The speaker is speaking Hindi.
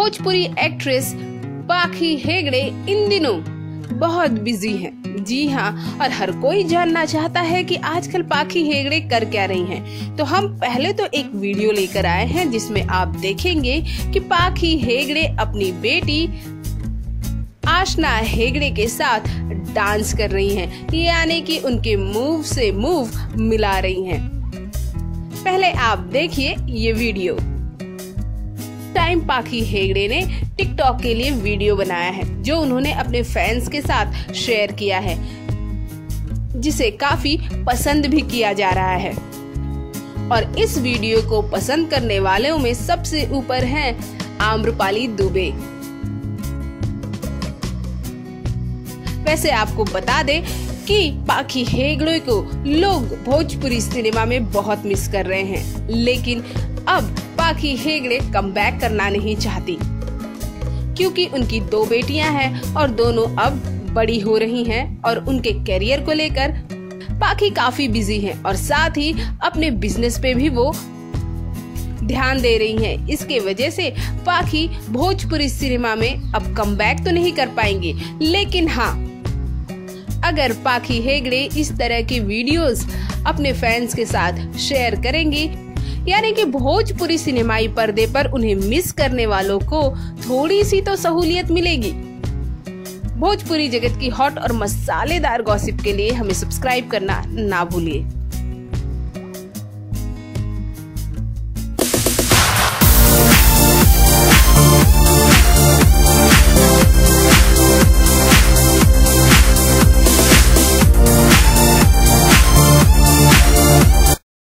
भोजपुरी एक्ट्रेस पाखी हेगड़े इन दिनों बहुत बिज़ी हैं। जी हाँ और हर कोई जानना चाहता है कि आजकल पाखी हेगड़े कर क्या रही हैं। तो हम पहले तो एक वीडियो लेकर आए हैं, जिसमें आप देखेंगे कि पाखी हेगड़े अपनी बेटी आशना हेगड़े के साथ डांस कर रही हैं, यानी कि उनके मूव से मूव मिला रही हैं। पहले आप देखिए ये वीडियो। टाइम पाखी हेगड़े ने टिकटॉक के लिए वीडियो बनाया है, जो उन्होंने अपने फैंस के साथ शेयर किया है, जिसे काफ़ी पसंद भी किया जा रहा है। और इस वीडियो को पसंद करने वालों में सबसे ऊपर हैं आम्रपाली दुबे। वैसे आपको बता दे कि पाखी हेगड़े को लोग भोजपुरी सिनेमा में बहुत मिस कर रहे हैं, लेकिन अब पाखी हेगड़े कम करना नहीं चाहती। क्योंकि उनकी दो बेटियाँ हैं और दोनों अब बड़ी हो रही हैं और उनके करियर को लेकर पाखी काफ़ी बिज़ी हैं और साथ ही अपने बिज़नेस पे भी वो ध्यान दे रही हैं। इसके वजह से पाखी भोजपुरी सिनेमा में अब कम तो नहीं कर पाएँगे। लेकिन हाँ अगर पाखी हेगड़े इस तरह की वीडियोस अपने फैंस के साथ शेयर करेंगी यानी कि भोजपुरी सिनेमाई पर्दे पर उन्हें मिस करने वालों को थोड़ी सी तो सहूलियत मिलेगी। भोजपुरी जगत की हॉट और मसालेदार गॉसिप के लिए हमें सब्सक्राइब करना ना भूलिए।